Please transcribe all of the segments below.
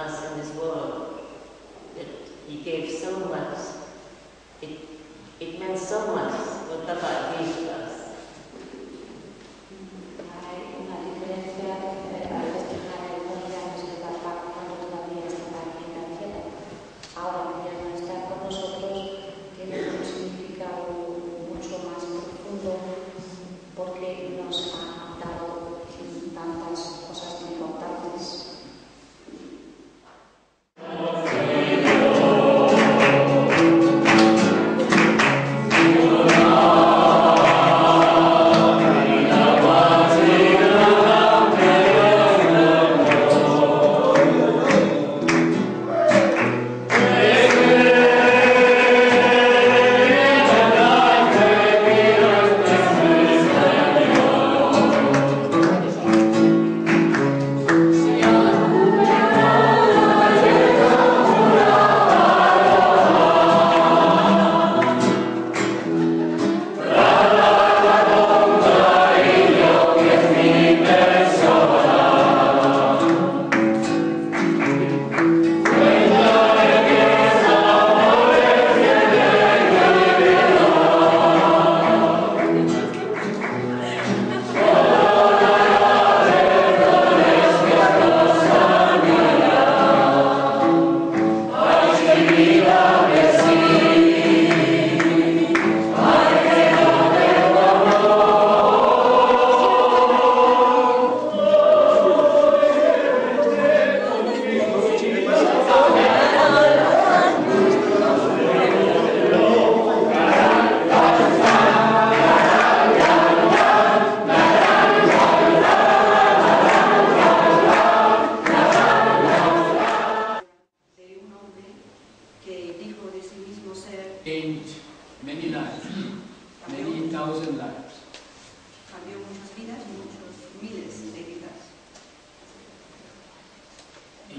us in this world. That he gave so much. It, it meant so much what Bapak gave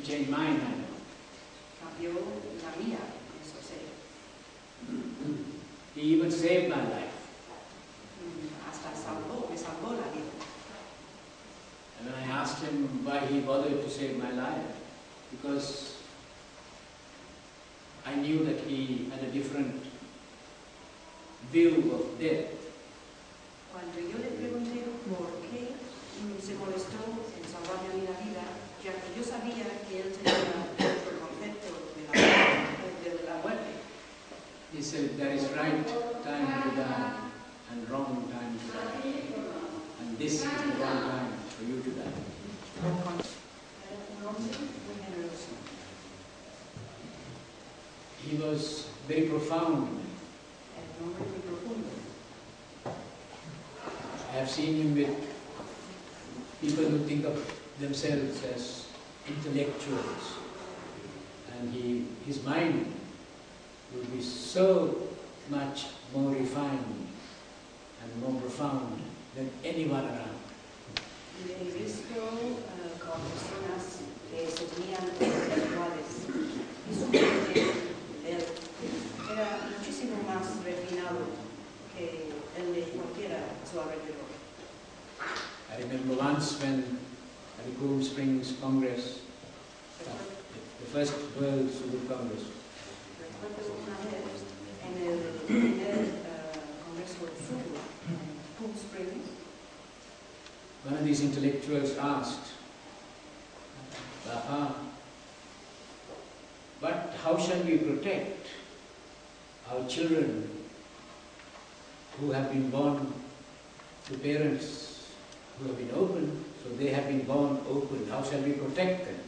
He changed mine, cambió la mía, eso sé, He even saved my life. Mm, hasta salvó, me salvó la vida. And when I asked him why he bothered to save my life, because I knew that he had a different view of death. He said there is right time to die and wrong time to die. And this is the wrong time for you to die. He was very profound. I have seen him with people who think of themselves as intellectuals. And he, his mind will be so much more refined and more profound than anyone around. He visto con personas que se tenían intelectuales y su mente era muchísimo más refinado que el de cualquiera su alrededor. I remember once when at the Coombe Springs Congress, uh, the first World Subud Congress, Uh, one of these intellectuals asked, Bapak, but how shall we protect our children who have been born to parents who have been open, so they have been born open, how shall we protect them?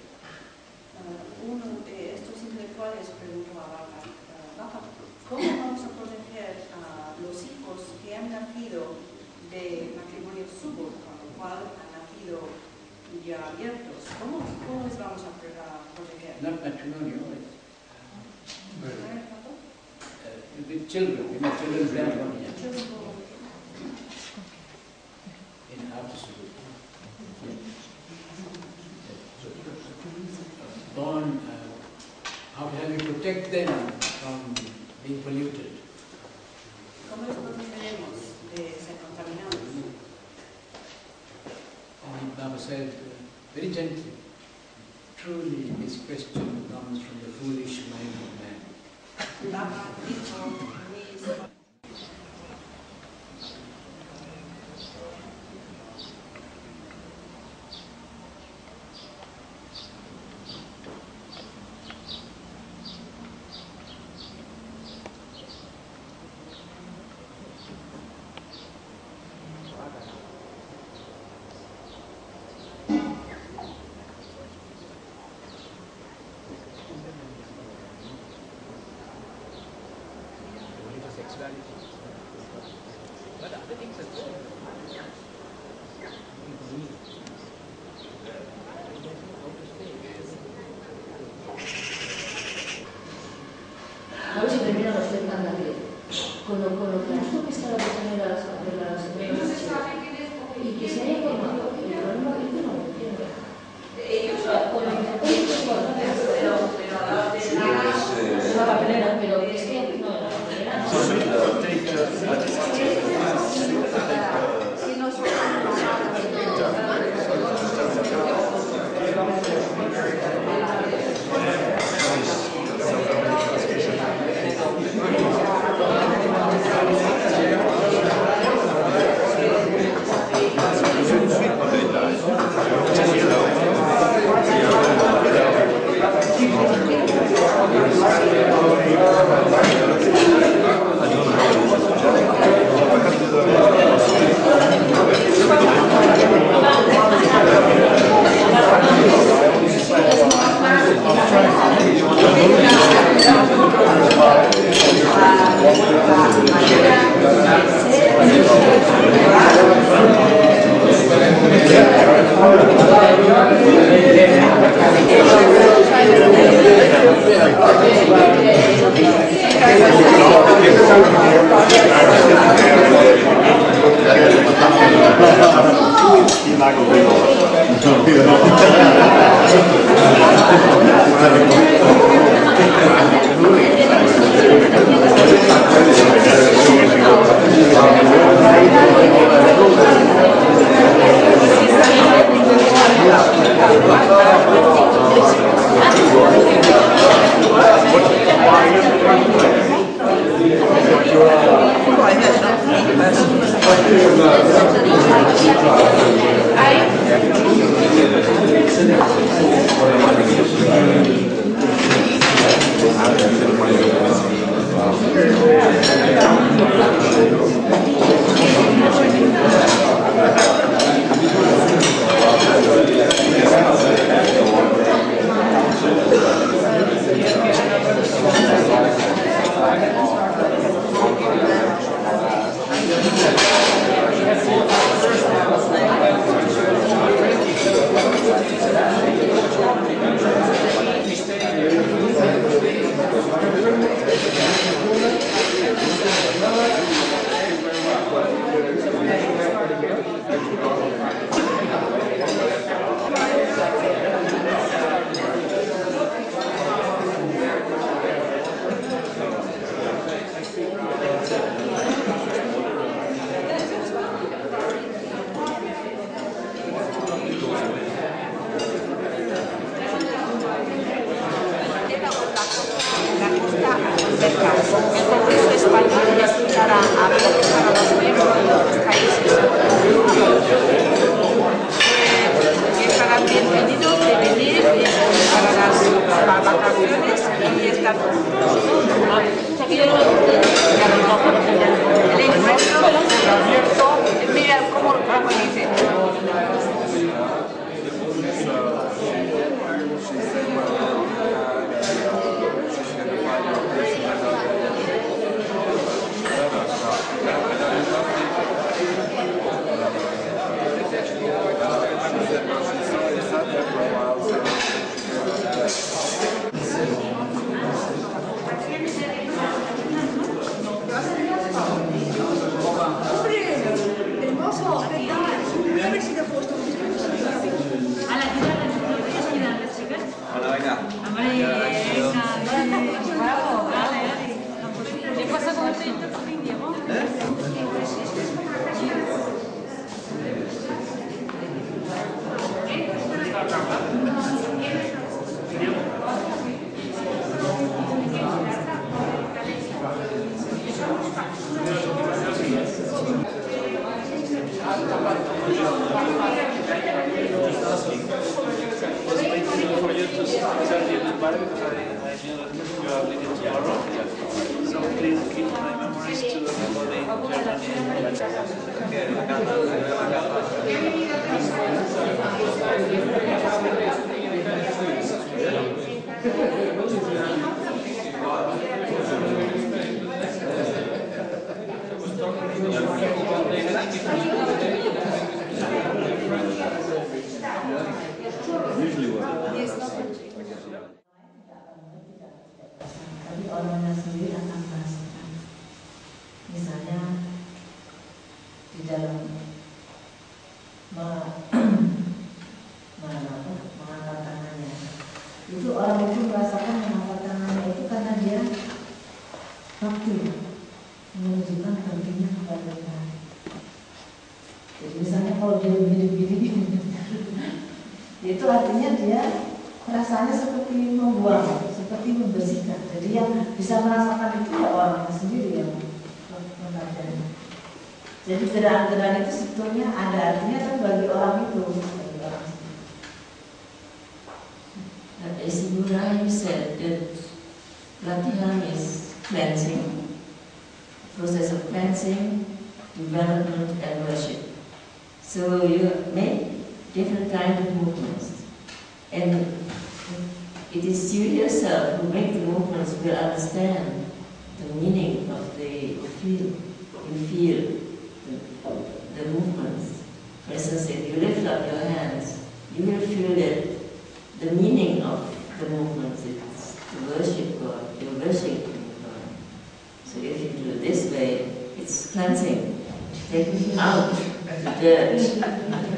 eh, uno de estos intelectuales preguntó a Bapak, uh, ¿cómo vamos a proteger a los hijos que han nacido de matrimonio súbito, con lo cual han nacido ya abiertos? ¿Cómo, cómo les vamos a, proteger? Not matrimonial, it's, ¿Eh, Papa? uh, with children, children born very gently, Con lo, lo que está las... De las, de y que se El Congreso Español estará abierto para los miembros de otros países. Eh, estarán bienvenidos de venir para las vacaciones y estar El encuentro abierto, Bad because I, I that you are leaving tomorrow. So please keep my memories to everybody in tapi dalam mengangkat tangannya, itu orang itu merasakan mengangkat tangannya itu karena dia waktu menunjukkan pentingnya kepada Tuhan. Jadi misalnya kalau dia begini-begini, itu artinya dia rasanya seperti membuang, seperti membersihkan. Jadi yang bisa merasakan itu ya orangnya sendiri. Jadi gerakan-gerakan itu sebetulnya ada artinya kan bagi orang itu, bagi orang sendiri. As Rahim said that latihan is cleansing, process of cleansing, development and worship. So you make different kind of movements. And it is you yourself who make the movements will understand the meaning of the feel. You feel. If you lift up your hands, you will feel that the meaning of the movement is to worship God. You're worshiping God. So if you do it this way, it's cleansing, taking out the dirt.